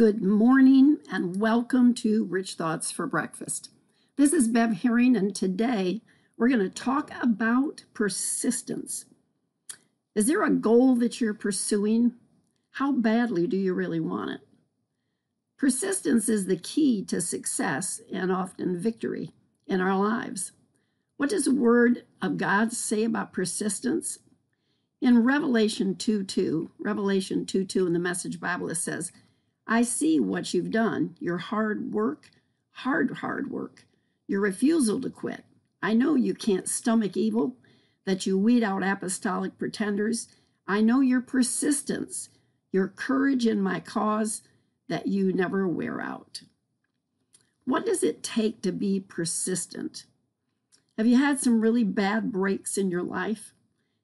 Good morning and welcome to Rich Thoughts for Breakfast. This is Bev Herring, and today we're going to talk about persistence. Is there a goal that you're pursuing? How badly do you really want it? Persistence is the key to success and often victory in our lives. What does the Word of God say about persistence? In Revelation 2 2, Revelation 2 2 in the Message Bible, it says, I see what you've done, your hard work, hard, hard work, your refusal to quit. I know you can't stomach evil, that you weed out apostolic pretenders. I know your persistence, your courage in my cause, that you never wear out. What does it take to be persistent? Have you had some really bad breaks in your life?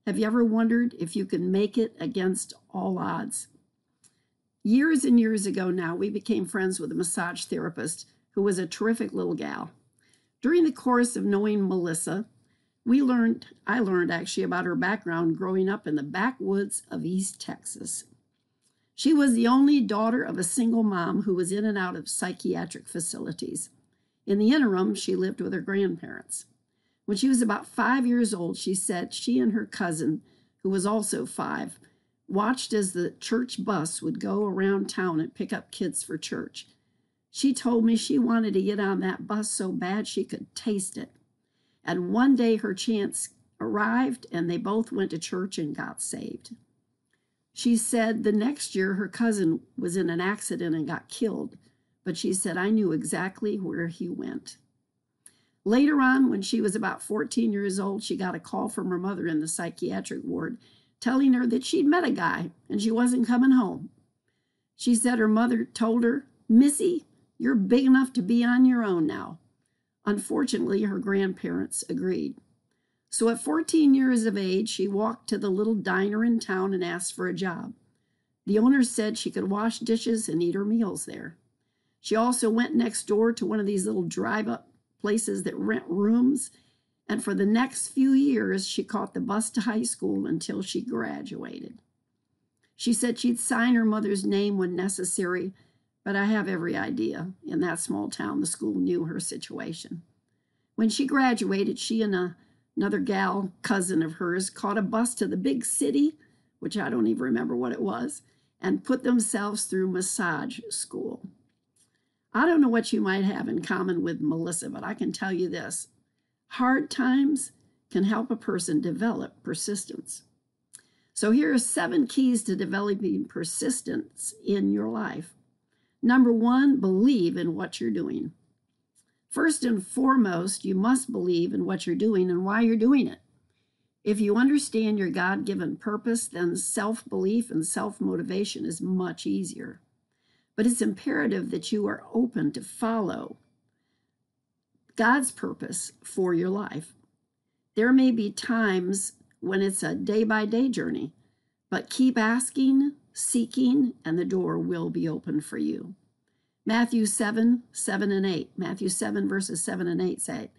Have you ever wondered if you can make it against all odds? Years and years ago now, we became friends with a massage therapist who was a terrific little gal. During the course of knowing Melissa, we learned, I learned actually about her background growing up in the backwoods of East Texas. She was the only daughter of a single mom who was in and out of psychiatric facilities. In the interim, she lived with her grandparents. When she was about five years old, she said she and her cousin, who was also five, watched as the church bus would go around town and pick up kids for church. She told me she wanted to get on that bus so bad she could taste it. And one day her chance arrived, and they both went to church and got saved. She said the next year her cousin was in an accident and got killed, but she said, I knew exactly where he went. Later on, when she was about 14 years old, she got a call from her mother in the psychiatric ward telling her that she'd met a guy and she wasn't coming home. She said her mother told her, Missy, you're big enough to be on your own now. Unfortunately, her grandparents agreed. So at 14 years of age, she walked to the little diner in town and asked for a job. The owner said she could wash dishes and eat her meals there. She also went next door to one of these little drive up places that rent rooms. And for the next few years, she caught the bus to high school until she graduated. She said she'd sign her mother's name when necessary, but I have every idea. In that small town, the school knew her situation. When she graduated, she and a, another gal, cousin of hers, caught a bus to the big city, which I don't even remember what it was, and put themselves through massage school. I don't know what you might have in common with Melissa, but I can tell you this hard times can help a person develop persistence. So, here are seven keys to developing persistence in your life. Number one, believe in what you're doing. First and foremost, you must believe in what you're doing and why you're doing it. If you understand your God given purpose, then self belief and self motivation is much easier but it's imperative that you are open to follow God's purpose for your life. There may be times when it's a day by day journey, but keep asking, seeking, and the door will be open for you. Matthew 7, 7 and 8. Matthew 7, verses 7 and 8 say,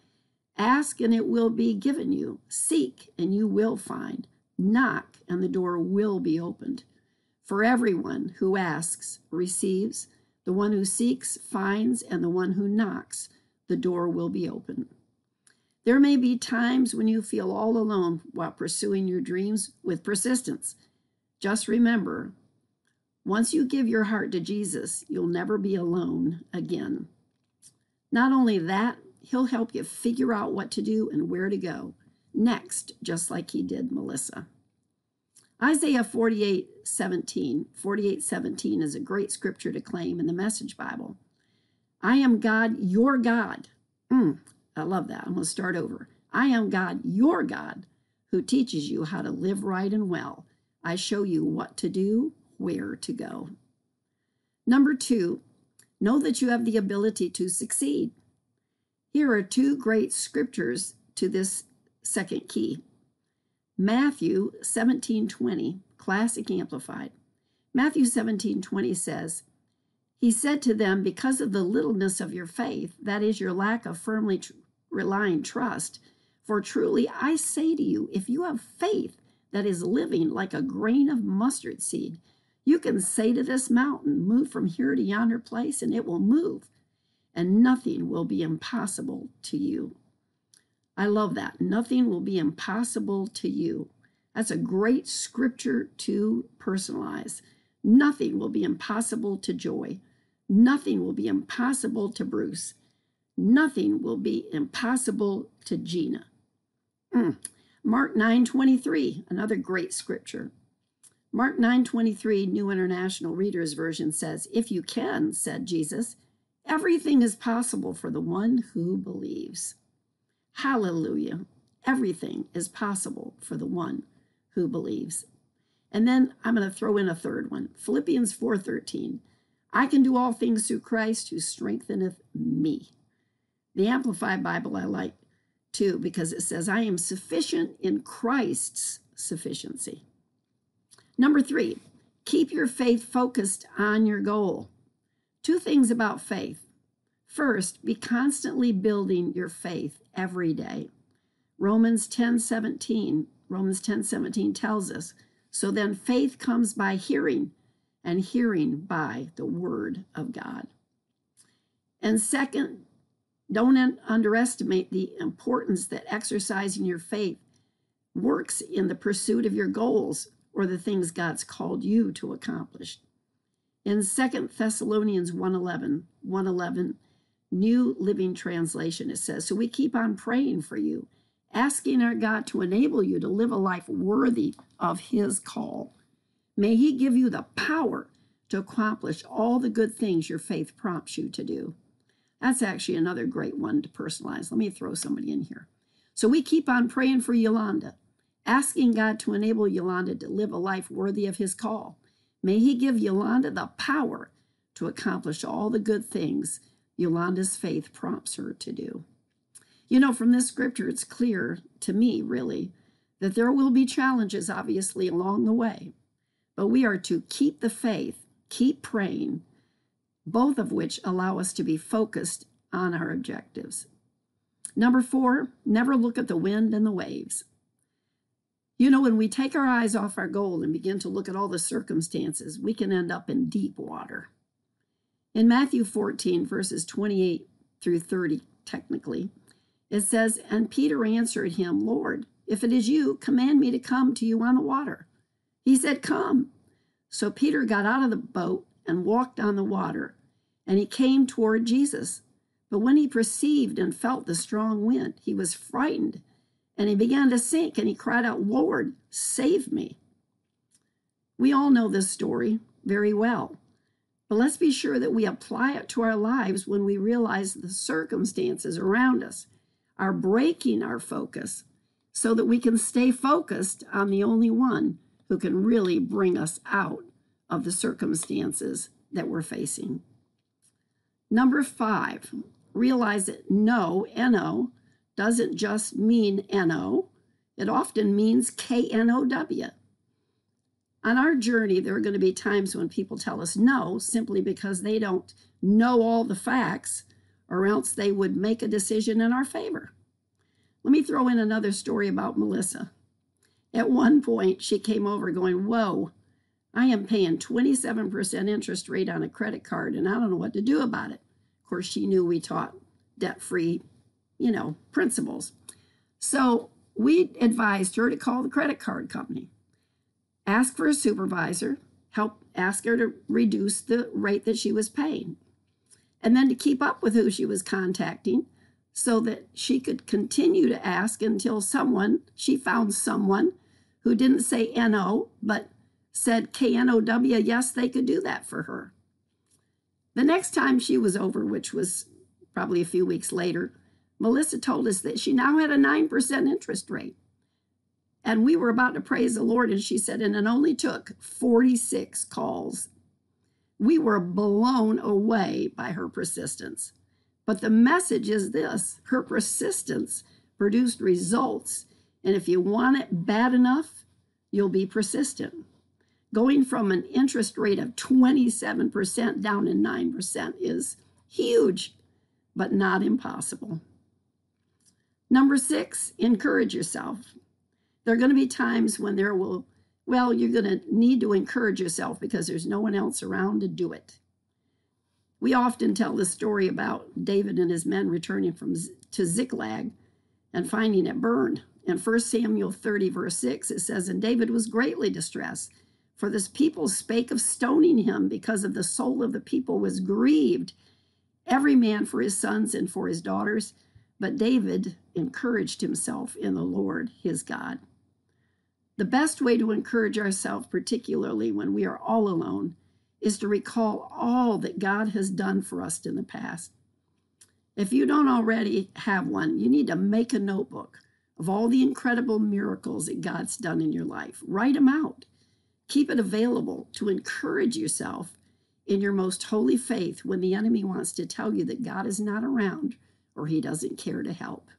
Ask and it will be given you. Seek and you will find. Knock and the door will be opened. For everyone who asks receives, the one who seeks finds, and the one who knocks, the door will be open. There may be times when you feel all alone while pursuing your dreams with persistence. Just remember, once you give your heart to Jesus, you'll never be alone again. Not only that, He'll help you figure out what to do and where to go next, just like He did Melissa. Isaiah 48 17. 48 17 is a great scripture to claim in the Message Bible. I am God, your God. Mm, I love that. I'm going to start over. I am God, your God, who teaches you how to live right and well. I show you what to do, where to go. Number two, know that you have the ability to succeed. Here are two great scriptures to this second key. Matthew 17:20, Classic Amplified. Matthew 17:20 says, He said to them, Because of the littleness of your faith, that is your lack of firmly tr- relying trust, for truly I say to you, if you have faith that is living like a grain of mustard seed, You can say to this mountain, Move from here to yonder place, and it will move, and nothing will be impossible to you. I love that. Nothing will be impossible to you. That's a great scripture to personalize. Nothing will be impossible to Joy. Nothing will be impossible to Bruce. Nothing will be impossible to Gina. Mm. Mark 9:23, another great scripture. Mark 9:23 New International Reader's Version says, "If you can," said Jesus, "everything is possible for the one who believes." Hallelujah. Everything is possible for the one who believes. And then I'm going to throw in a third one. Philippians 4:13. I can do all things through Christ who strengtheneth me. The Amplified Bible I like too because it says, I am sufficient in Christ's sufficiency. Number three, keep your faith focused on your goal. Two things about faith. First, be constantly building your faith every day. Romans 10 17, Romans 10 17 tells us, so then faith comes by hearing, and hearing by the word of God. And second, don't underestimate the importance that exercising your faith works in the pursuit of your goals or the things God's called you to accomplish. In 2 Thessalonians 1:11, 1:11, New Living Translation it says, "So we keep on praying for you, asking our God to enable you to live a life worthy of his call. May he give you the power to accomplish all the good things your faith prompts you to do." That's actually another great one to personalize. Let me throw somebody in here. So we keep on praying for Yolanda, asking God to enable Yolanda to live a life worthy of his call. May he give Yolanda the power to accomplish all the good things Yolanda's faith prompts her to do. You know, from this scripture, it's clear to me, really, that there will be challenges, obviously, along the way, but we are to keep the faith, keep praying, both of which allow us to be focused on our objectives. Number four, never look at the wind and the waves. You know, when we take our eyes off our goal and begin to look at all the circumstances, we can end up in deep water. In Matthew 14, verses 28 through 30, technically, it says, And Peter answered him, Lord, if it is you, command me to come to you on the water. He said, Come. So Peter got out of the boat and walked on the water, and he came toward Jesus. But when he perceived and felt the strong wind, he was frightened, and he began to sink, and he cried out, Lord, save me. We all know this story very well, but let's be sure that we apply it to our lives when we realize the circumstances around us are breaking our focus so that we can stay focused on the only one who can really bring us out of the circumstances that we're facing. Number five, realize that no, N-O, doesn't just mean N-O. It often means K-N-O-W. On our journey, there are going to be times when people tell us no simply because they don't know all the facts or else they would make a decision in our favor. Let me throw in another story about Melissa. At one point, she came over going, Whoa, I am paying 27% interest rate on a credit card and I don't know what to do about it. Of course, she knew we taught debt free, you know, principles. So we advised her to call the credit card company, ask for a supervisor, help ask her to reduce the rate that she was paying, and then to keep up with who she was contacting so that she could continue to ask until someone, she found someone who didn't say NO, but said KNOW, yes, they could do that for her. The next time she was over, which was probably a few weeks later, Melissa told us that she now had a 9% interest rate. And we were about to praise the Lord, and she said, and it only took 46 calls. We were blown away by her persistence. But the message is this her persistence produced results. And if you want it bad enough, you'll be persistent. Going from an interest rate of 27% down to 9% is huge, but not impossible. Number six, encourage yourself. There are going to be times when there will Well, you're going to need to encourage yourself because there's no one else around to do it. We often tell the story about David and his men returning from to Ziklag and finding it burned. In 1 Samuel 30, verse 6, it says, And David was greatly distressed, for this people spake of stoning him because of the soul of the people was grieved, every man for his sons and for his daughters. But David encouraged himself in the Lord his God. The best way to encourage ourselves, particularly when we are all alone, is to recall all that God has done for us in the past. If you don't already have one, you need to make a notebook of all the incredible miracles that God's done in your life. Write them out. Keep it available to encourage yourself in your most holy faith when the enemy wants to tell you that God is not around or he doesn't care to help.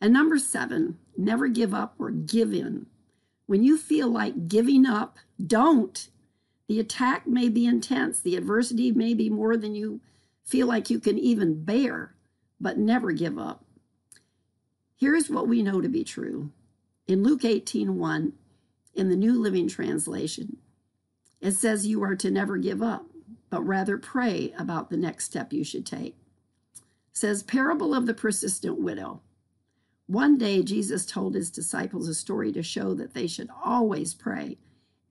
And number seven, never give up or give in. When you feel like giving up, don't. The attack may be intense, the adversity may be more than you feel like you can even bear, but never give up. Here's what we know to be true. In Luke 18 1, in the New Living Translation, it says you are to never give up, but rather pray about the next step you should take. It says, Parable of the Persistent Widow. One day, Jesus told his disciples a story to show that they should always pray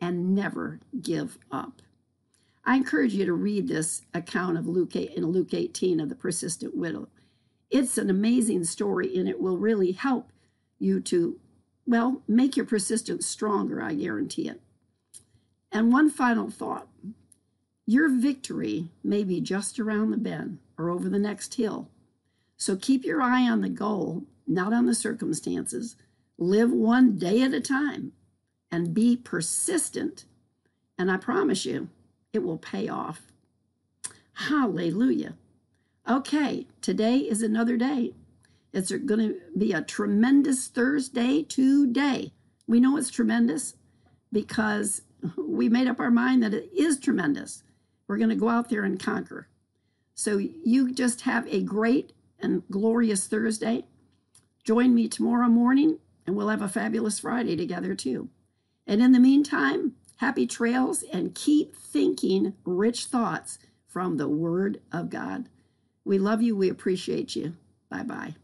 and never give up. I encourage you to read this account of Luke 8, in Luke 18 of the persistent widow. It's an amazing story and it will really help you to, well, make your persistence stronger, I guarantee it. And one final thought your victory may be just around the bend or over the next hill. So keep your eye on the goal, not on the circumstances. Live one day at a time and be persistent. And I promise you, it will pay off. Hallelujah. Okay, today is another day. It's going to be a tremendous Thursday today. We know it's tremendous because we made up our mind that it is tremendous. We're going to go out there and conquer. So you just have a great and glorious Thursday. Join me tomorrow morning, and we'll have a fabulous Friday together, too. And in the meantime, happy trails and keep thinking rich thoughts from the Word of God. We love you. We appreciate you. Bye bye.